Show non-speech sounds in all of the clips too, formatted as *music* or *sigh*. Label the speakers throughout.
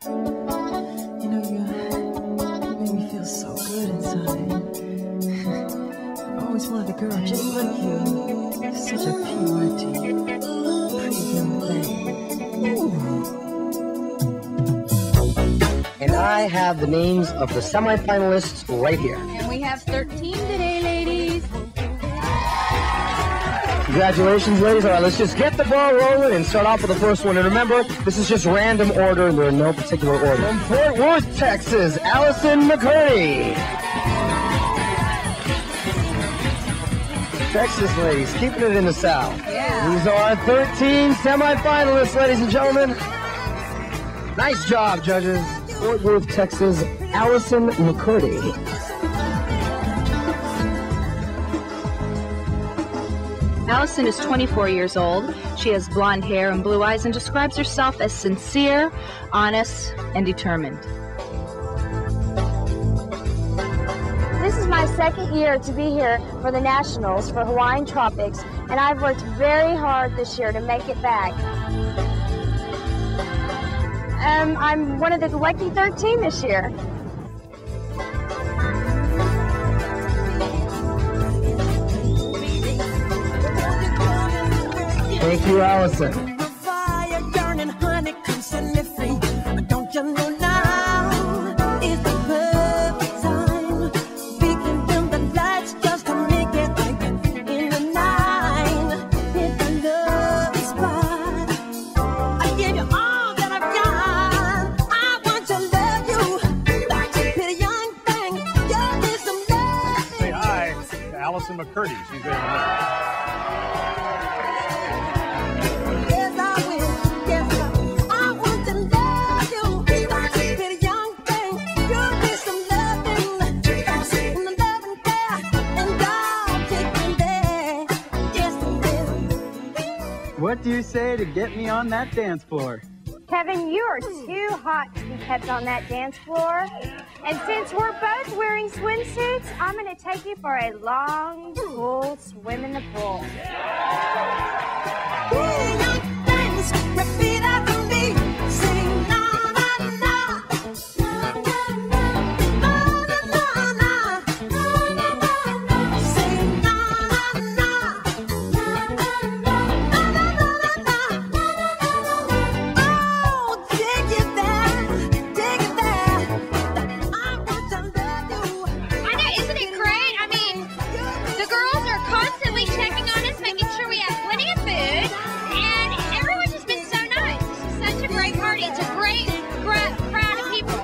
Speaker 1: You know, you, you make me feel so good inside. I've always wanted a girl just like you. Such a purity. Pretty young thing.
Speaker 2: And I have the names of the semifinalists right here.
Speaker 3: And we have 13 today, ladies.
Speaker 2: Congratulations, ladies. All right, let's just get the ball rolling and start off with the first one. And remember, this is just random order, and they're in no particular order. From Fort Worth, Texas, Allison McCurdy. Texas ladies, keeping it in the South.
Speaker 3: Yeah.
Speaker 2: These are our 13 semifinalists, ladies and gentlemen. Nice job, judges. Fort Worth, Texas, Allison McCurdy.
Speaker 3: Allison is 24 years old. She has blonde hair and blue eyes and describes herself as sincere, honest, and determined.
Speaker 4: This is my second year to be here for the Nationals for Hawaiian Tropics, and I've worked very hard this year to make it back. Um, I'm one of the lucky 13 this year.
Speaker 5: Hi to Allison McCurdy. She's there.
Speaker 6: What do you say to get me on that dance floor?
Speaker 4: Kevin, you are too hot to be kept on that dance floor. And since we're both wearing swimsuits, I'm going to take you for a long, cool swim in the pool.
Speaker 7: Isn't it great? I mean, the girls are constantly checking on us, making sure we have plenty of food, and everyone's just been so nice. It's such a great party. It's a great crowd of people.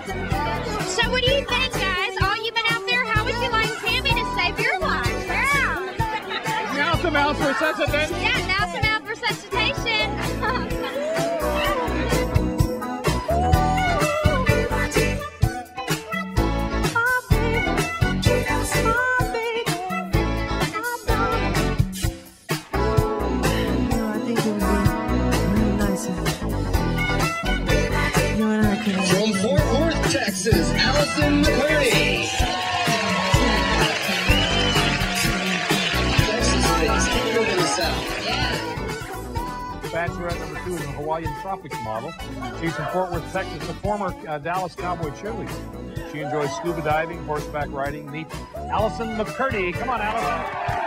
Speaker 7: So, what do you think, guys? All you've been out there, how would you like Tammy to save your life? Yeah.
Speaker 5: Now some else for resuscitation.
Speaker 7: Yeah, *laughs* now some out
Speaker 2: for resuscitation.
Speaker 5: Bachelorette number two is a Hawaiian Tropics model. She's from Fort Worth, Texas, the former uh, Dallas Cowboy cheerleader. She enjoys scuba diving, horseback riding. Meet Allison McCurdy. Come on, Allison.